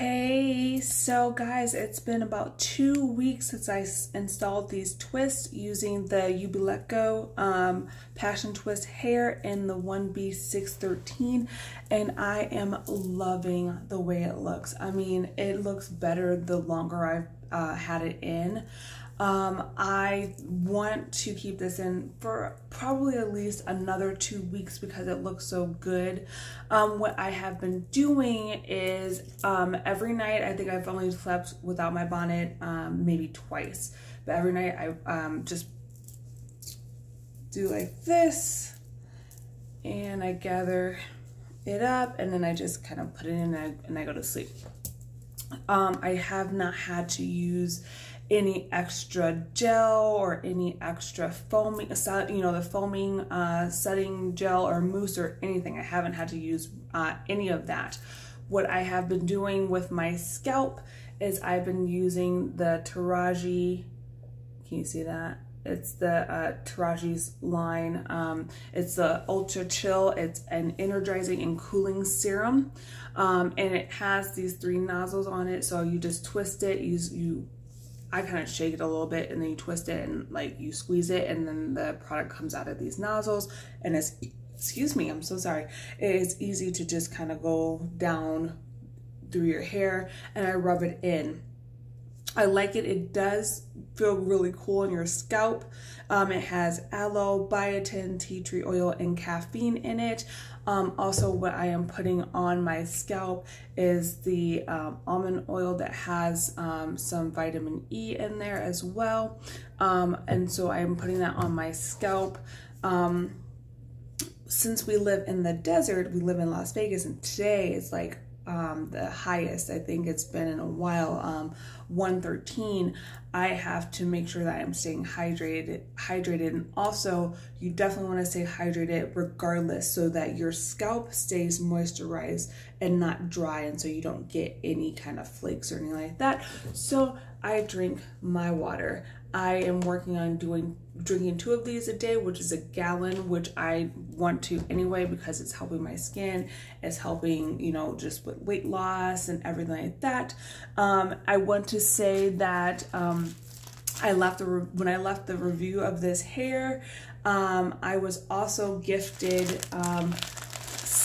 Hey, so guys, it's been about two weeks since I installed these twists using the UB Let Go um, Passion Twist hair in the 1B613 and I am loving the way it looks. I mean, it looks better the longer I've uh, had it in. Um, I want to keep this in for probably at least another two weeks because it looks so good. Um, what I have been doing is um, every night, I think I've only slept without my bonnet um, maybe twice, but every night I um, just do like this and I gather it up and then I just kind of put it in and I, and I go to sleep. Um, I have not had to use any extra gel or any extra foaming, you know, the foaming uh, setting gel or mousse or anything. I haven't had to use uh, any of that. What I have been doing with my scalp is I've been using the Taraji, can you see that? It's the uh, Taraji's line. Um, it's the Ultra Chill. It's an energizing and cooling serum. Um, and it has these three nozzles on it. So you just twist it, you, you I kind of shake it a little bit and then you twist it and like you squeeze it and then the product comes out of these nozzles and it's, excuse me, I'm so sorry. It is easy to just kind of go down through your hair and I rub it in. I like it. It does feel really cool on your scalp. Um, it has aloe, biotin, tea tree oil, and caffeine in it. Um, also, what I am putting on my scalp is the um, almond oil that has um, some vitamin E in there as well. Um, and so I am putting that on my scalp. Um, since we live in the desert, we live in Las Vegas, and today is like um, the highest. I think it's been in a while, um, 113, I have to make sure that I'm staying hydrated. Hydrated, and also you definitely want to stay hydrated regardless, so that your scalp stays moisturized and not dry, and so you don't get any kind of flakes or anything like that. So I drink my water. I am working on doing drinking two of these a day, which is a gallon, which I want to anyway because it's helping my skin, it's helping, you know, just with weight loss and everything like that. Um, I want to say that um, I left the when I left the review of this hair, um, I was also gifted um,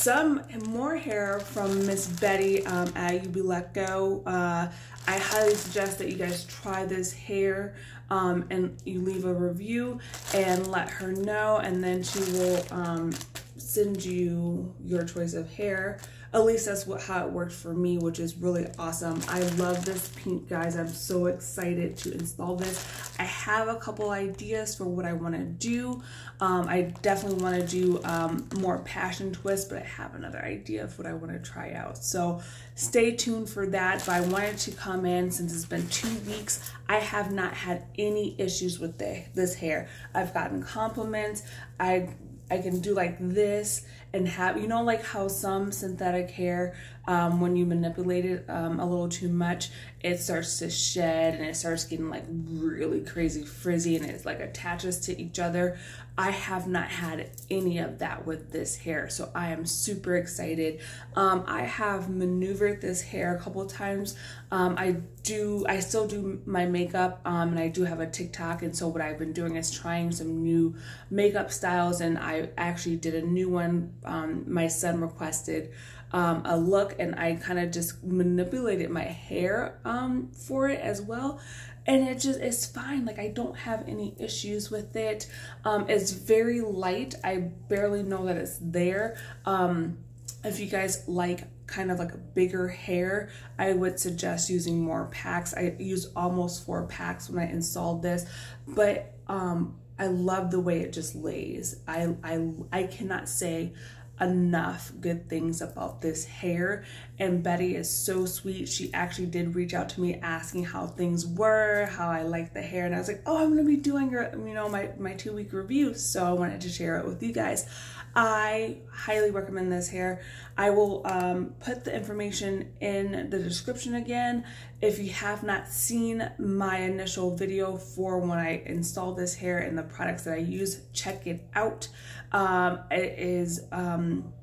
some more hair from Miss Betty um, at UB Let Go. Uh, I highly suggest that you guys try this hair um, and you leave a review and let her know and then she will um, send you your choice of hair at least that's what how it worked for me which is really awesome. I love this pink guys. I'm so excited to install this. I have a couple ideas for what i want to do. Um, i definitely want to do um, more passion twist but i have another idea of what i want to try out. So stay tuned for that but i wanted to come in since it's been two weeks. I have not had any issues with the, this hair. I've gotten compliments. I I can do like this and have, you know, like how some synthetic hair, um, when you manipulate it um, a little too much, it starts to shed and it starts getting like really crazy frizzy and it like attaches to each other. I have not had any of that with this hair, so I am super excited. Um, I have maneuvered this hair a couple times. Um, I do, I still do my makeup, um, and I do have a TikTok, and so what I've been doing is trying some new makeup styles, and I actually did a new one. Um, my son requested um, a look, and I kind of just manipulated my hair um, for it as well. And it just is fine like i don't have any issues with it. Um it's very light. I barely know that it's there. Um if you guys like kind of like a bigger hair i would suggest using more packs. I used almost four packs when i installed this. But um i love the way it just lays. I i i cannot say enough good things about this hair and Betty is so sweet. She actually did reach out to me asking how things were, how I like the hair and I was like, "Oh, I'm going to be doing your, you know, my my 2 week review." So I wanted to share it with you guys. I highly recommend this hair. I will um, put the information in the description again. If you have not seen my initial video for when I installed this hair and the products that I use, check it out. Um, it is um,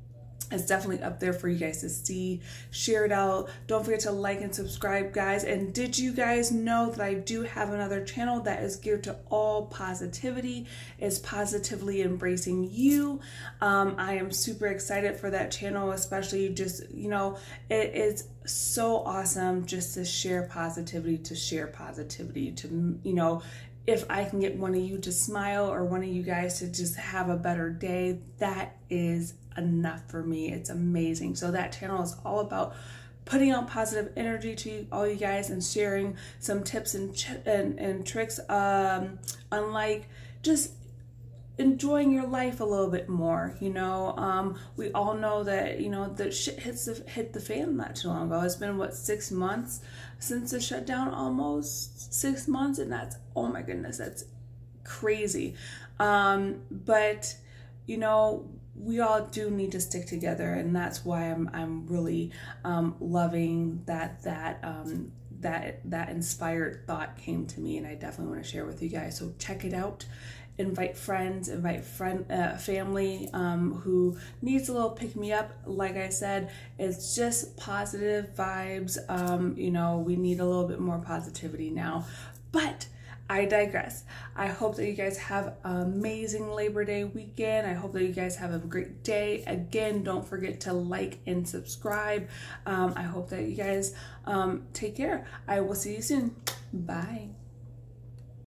it's definitely up there for you guys to see. Share it out. Don't forget to like and subscribe, guys. And did you guys know that I do have another channel that is geared to all positivity, is positively embracing you. Um, I am super excited for that channel, especially just, you know, it is so awesome just to share positivity, to share positivity, to, you know, if I can get one of you to smile or one of you guys to just have a better day, that is enough for me. It's amazing. So that channel is all about putting out positive energy to all you guys and sharing some tips and and, and tricks um unlike just enjoying your life a little bit more you know um we all know that you know the shit hits the hit the fan not too long ago it's been what six months since the shutdown almost six months and that's oh my goodness that's crazy um but you know we all do need to stick together and that's why i'm i'm really um, loving that that um, that that inspired thought came to me and i definitely want to share with you guys. So check it out. Invite friends invite friend uh, family um, who needs a little pick me up. Like i said it's just positive vibes um, you know we need a little bit more positivity now. But I digress. I hope that you guys have an amazing Labor Day weekend. I hope that you guys have a great day. Again, don't forget to like and subscribe. Um, I hope that you guys um, take care. I will see you soon. Bye.